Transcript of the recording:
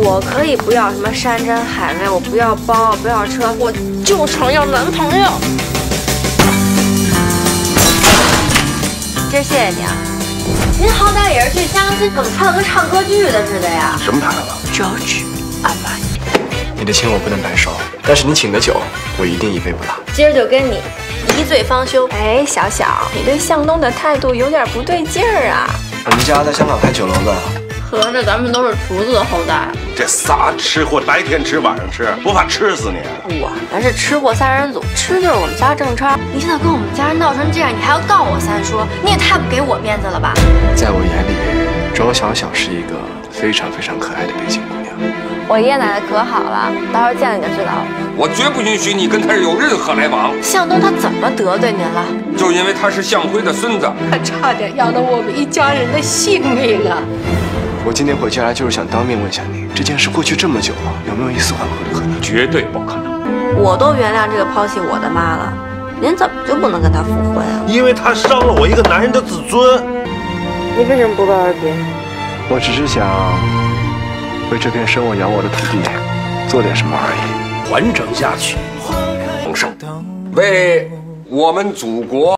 我可以不要什么山珍海味，我不要包，不要车，我就想要男朋友。今儿谢谢你啊，您好歹也是去相亲，怎么穿的跟唱歌剧的似的呀什么牌子？George Armani。你的钱我不能白收，但是你请的酒，我一定一杯不落。今儿就跟你一醉方休。哎，小小，你对向东的态度有点不对劲儿啊。我们家在香港开酒楼的，合着咱们都是厨子的后代。这仨吃货，白天吃晚上吃，不怕吃死你？我们是吃货三人组，吃就是我们家正餐。你现在跟我们家人闹成这样，你还要告我三叔，你也太不给我面子了吧？在我眼里，周小小是一个非常非常可爱的北京姑娘。我爷爷奶奶可好了，到时候见了你就知道了。我绝不允许你跟他有任何来往。向东他怎么得罪您了？就因为他是向辉的孙子，他差点要了我们一家人的性命啊！我今天回家来就是想当面问一下你，这件事过去这么久了，有没有一丝缓和的可能？绝对不可能。我都原谅这个抛弃我的妈了，您怎么就不能跟她复婚啊？因为她伤了我一个男人的自尊。你为什么不告而别？我只是想为这片生我养我的土地做点什么而已。完整下去，丰盛，为我们祖国。